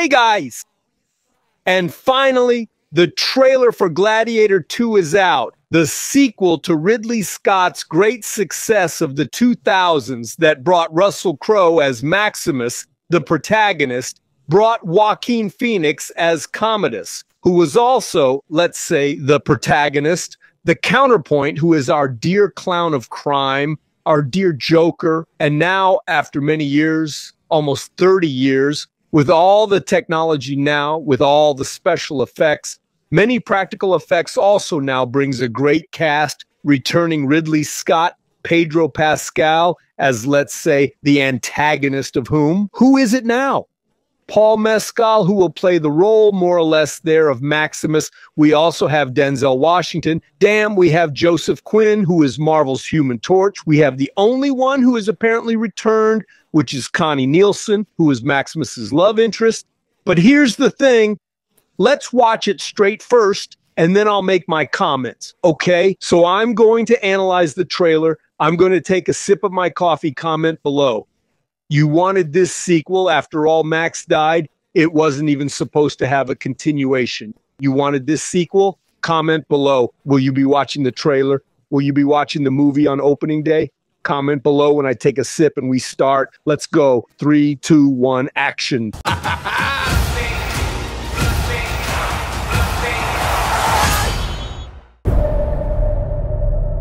Okay, guys. And finally, the trailer for Gladiator 2 is out. The sequel to Ridley Scott's great success of the 2000s that brought Russell Crowe as Maximus, the protagonist, brought Joaquin Phoenix as Commodus, who was also, let's say, the protagonist, the counterpoint, who is our dear clown of crime, our dear Joker. And now, after many years, almost 30 years, with all the technology now, with all the special effects, many practical effects also now brings a great cast, returning Ridley Scott, Pedro Pascal as, let's say, the antagonist of whom? Who is it now? Paul Mescal, who will play the role more or less there of Maximus. We also have Denzel Washington. Damn, we have Joseph Quinn, who is Marvel's Human Torch. We have the only one who has apparently returned, which is Connie Nielsen, who is Maximus's love interest. But here's the thing. Let's watch it straight first, and then I'll make my comments. Okay? So I'm going to analyze the trailer. I'm going to take a sip of my coffee, comment below. You wanted this sequel. After all, Max died. It wasn't even supposed to have a continuation. You wanted this sequel? Comment below. Will you be watching the trailer? Will you be watching the movie on opening day? Comment below when I take a sip and we start. Let's go. Three, two, one, action.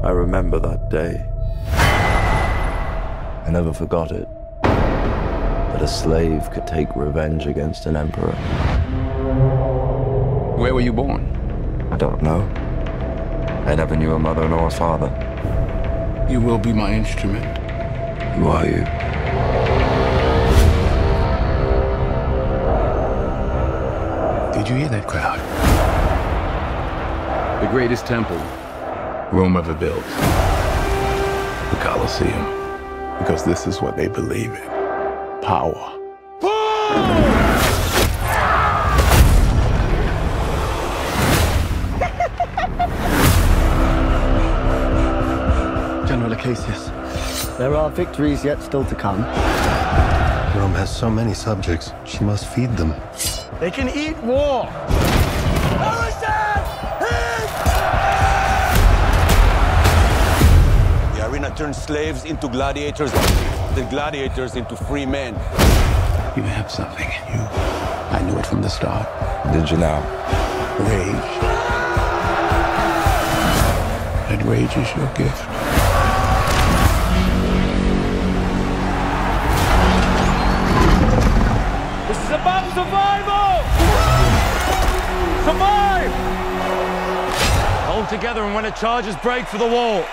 I remember that day. I never forgot it that a slave could take revenge against an emperor. Where were you born? I don't know. I never knew a mother nor a father. You will be my instrument. Who are you? Did you hear that crowd? The greatest temple Rome ever built. The Colosseum. Because this is what they believe in power. General Acacius, there are victories yet still to come. Rome has so many subjects, she must feed them. They can eat war! The arena turns slaves into gladiators, the gladiators into free men. You have something in you. I knew it from the start. Did you now? Rage. That rage is your gift. This is about survival! Survive! Hold together and when the charges break for the wall.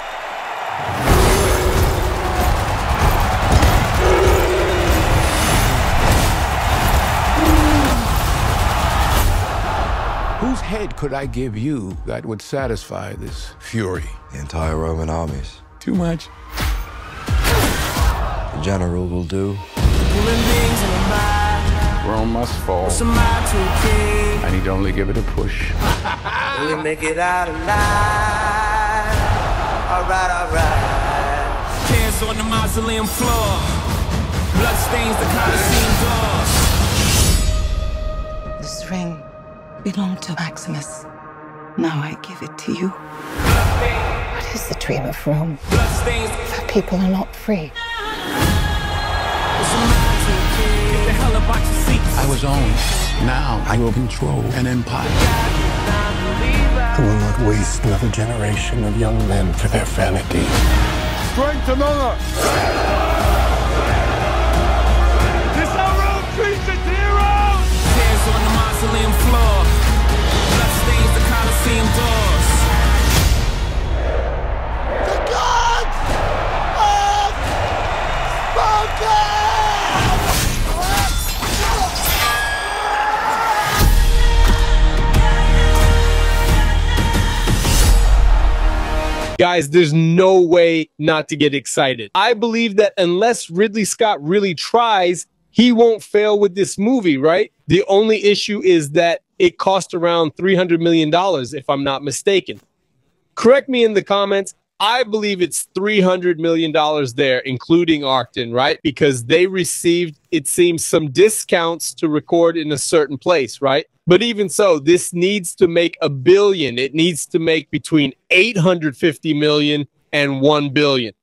Whose head could I give you that would satisfy this fury? The entire Roman armies. Too much? The general will do. Rome must fall. I need only give it a push. We make it out alive. Alright, alright. Hands on the mausoleum floor. Blood stains the Colosseum doors. Belonged to Maximus. Now I give it to you. What is the dream of Rome? That people are not free. I was owned. Now I will control an empire. I will not waste another generation of young men for their vanity. Strength and honor! This how Rome treats its heroes! Hands on the mausoleum floor. Blood Colosseum doors. The gods have spoken! Guys, there's no way not to get excited. I believe that unless Ridley Scott really tries, he won't fail with this movie, right? The only issue is that it cost around $300 million, if I'm not mistaken. Correct me in the comments. I believe it's $300 million there, including Arcton, right? Because they received, it seems, some discounts to record in a certain place, right? But even so, this needs to make a billion. It needs to make between 850 million and 1 billion.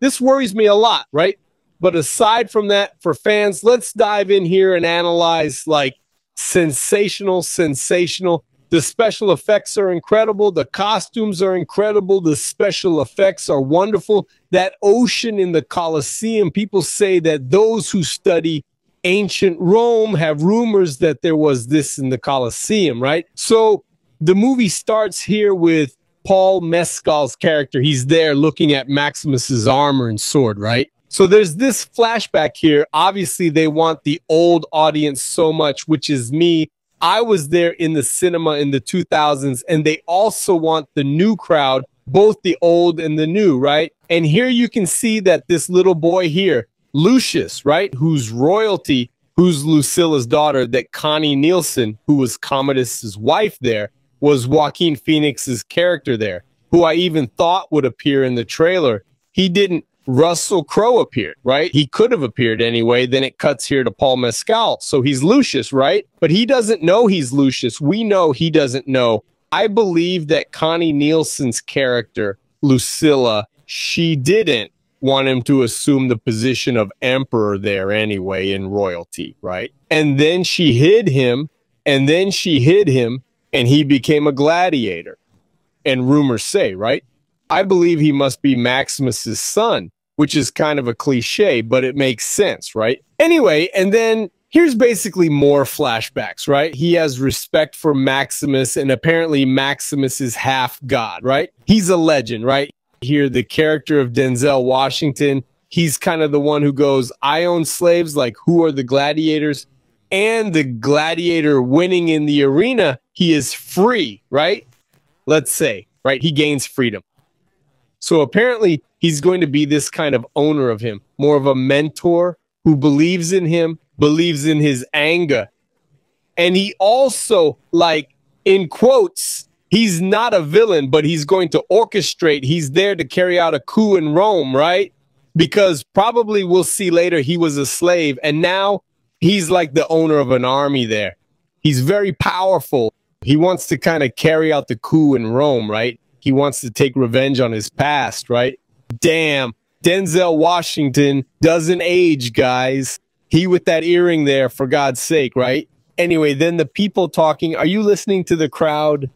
This worries me a lot, right? But aside from that, for fans, let's dive in here and analyze like sensational, sensational the special effects are incredible. The costumes are incredible. The special effects are wonderful. That ocean in the Colosseum, people say that those who study ancient Rome have rumors that there was this in the Colosseum, right? So the movie starts here with Paul Mescal's character. He's there looking at Maximus's armor and sword, right? So there's this flashback here. Obviously, they want the old audience so much, which is me I was there in the cinema in the 2000s, and they also want the new crowd, both the old and the new, right? And here you can see that this little boy here, Lucius, right, who's royalty, who's Lucilla's daughter, that Connie Nielsen, who was Commodus's wife there, was Joaquin Phoenix's character there, who I even thought would appear in the trailer. He didn't Russell Crowe appeared, right? He could have appeared anyway. Then it cuts here to Paul Mescal. So he's Lucius, right? But he doesn't know he's Lucius. We know he doesn't know. I believe that Connie Nielsen's character, Lucilla, she didn't want him to assume the position of emperor there anyway in royalty, right? And then she hid him, and then she hid him, and he became a gladiator. And rumors say, right? I believe he must be Maximus's son which is kind of a cliche, but it makes sense, right? Anyway, and then here's basically more flashbacks, right? He has respect for Maximus, and apparently Maximus is half god, right? He's a legend, right? Here, the character of Denzel Washington, he's kind of the one who goes, I own slaves, like, who are the gladiators? And the gladiator winning in the arena, he is free, right? Let's say, right? He gains freedom. So apparently, he's going to be this kind of owner of him, more of a mentor who believes in him, believes in his anger. And he also, like, in quotes, he's not a villain, but he's going to orchestrate. He's there to carry out a coup in Rome, right? Because probably we'll see later he was a slave and now he's like the owner of an army there. He's very powerful. He wants to kind of carry out the coup in Rome, right? He wants to take revenge on his past, right? Damn, Denzel Washington doesn't age, guys. He with that earring there, for God's sake, right? Anyway, then the people talking. Are you listening to the crowd?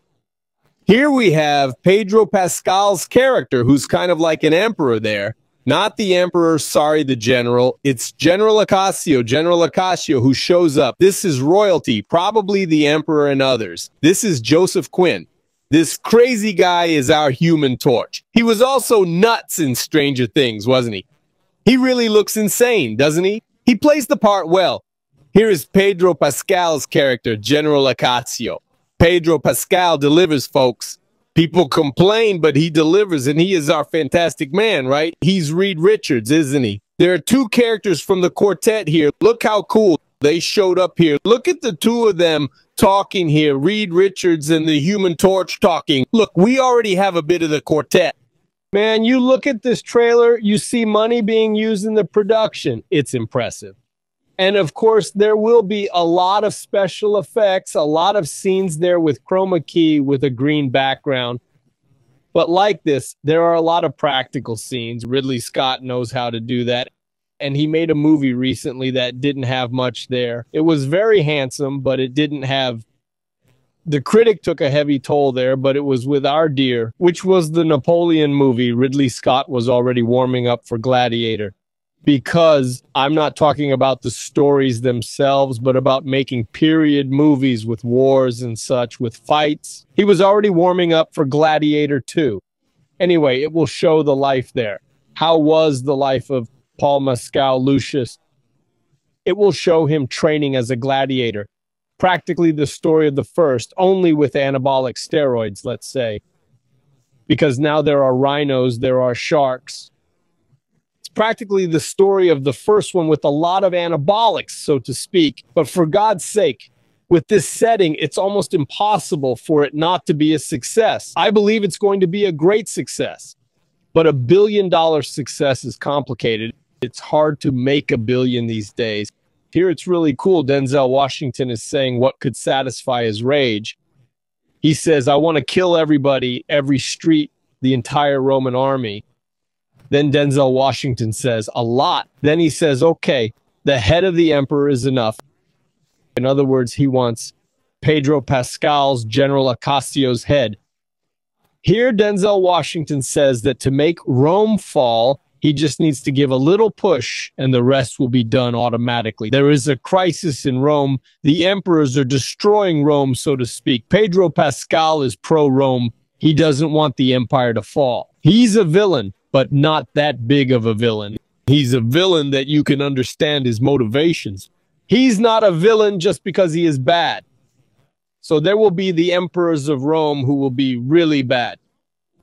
Here we have Pedro Pascal's character, who's kind of like an emperor there. Not the emperor, sorry, the general. It's General Ocasio, General Ocasio, who shows up. This is royalty, probably the emperor and others. This is Joseph Quinn. This crazy guy is our human torch. He was also nuts in Stranger Things, wasn't he? He really looks insane, doesn't he? He plays the part well. Here is Pedro Pascal's character, General Ocasio. Pedro Pascal delivers, folks. People complain, but he delivers, and he is our fantastic man, right? He's Reed Richards, isn't he? There are two characters from the quartet here. Look how cool they showed up here. Look at the two of them talking here. Reed Richards and the Human Torch talking. Look, we already have a bit of the quartet. Man, you look at this trailer, you see money being used in the production. It's impressive. And of course, there will be a lot of special effects, a lot of scenes there with chroma key with a green background. But like this, there are a lot of practical scenes. Ridley Scott knows how to do that and he made a movie recently that didn't have much there. It was very handsome, but it didn't have. The critic took a heavy toll there, but it was with Our Dear, which was the Napoleon movie. Ridley Scott was already warming up for Gladiator. Because I'm not talking about the stories themselves, but about making period movies with wars and such, with fights. He was already warming up for Gladiator 2. Anyway, it will show the life there. How was the life of Paul Mescal Lucius, it will show him training as a gladiator. Practically the story of the first, only with anabolic steroids, let's say. Because now there are rhinos, there are sharks. It's practically the story of the first one with a lot of anabolics, so to speak. But for God's sake, with this setting, it's almost impossible for it not to be a success. I believe it's going to be a great success. But a billion dollar success is complicated. It's hard to make a billion these days. Here it's really cool. Denzel Washington is saying what could satisfy his rage. He says, I want to kill everybody, every street, the entire Roman army. Then Denzel Washington says, a lot. Then he says, okay, the head of the emperor is enough. In other words, he wants Pedro Pascal's General Acacius's head. Here, Denzel Washington says that to make Rome fall, he just needs to give a little push and the rest will be done automatically. There is a crisis in Rome. The emperors are destroying Rome, so to speak. Pedro Pascal is pro Rome. He doesn't want the empire to fall. He's a villain, but not that big of a villain. He's a villain that you can understand his motivations. He's not a villain just because he is bad. So there will be the emperors of Rome who will be really bad.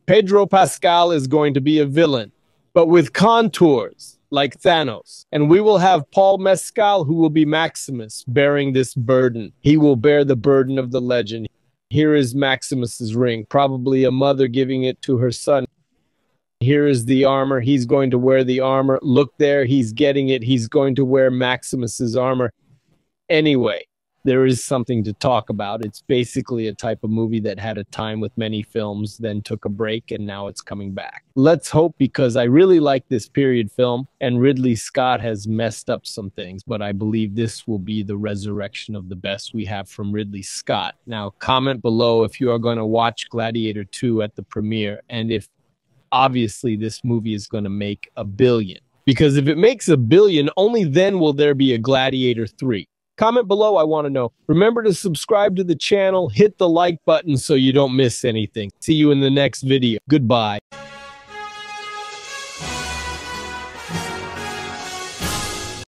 Pedro Pascal is going to be a villain, but with contours like Thanos. And we will have Paul Mescal, who will be Maximus, bearing this burden. He will bear the burden of the legend. Here is Maximus's ring, probably a mother giving it to her son. Here is the armor. He's going to wear the armor. Look there, he's getting it. He's going to wear Maximus's armor. Anyway, there is something to talk about. It's basically a type of movie that had a time with many films, then took a break, and now it's coming back. Let's hope because I really like this period film, and Ridley Scott has messed up some things, but I believe this will be the resurrection of the best we have from Ridley Scott. Now, comment below if you are going to watch Gladiator 2 at the premiere, and if obviously this movie is going to make a billion. Because if it makes a billion, only then will there be a Gladiator 3. Comment below, I want to know. Remember to subscribe to the channel, hit the like button so you don't miss anything. See you in the next video. Goodbye.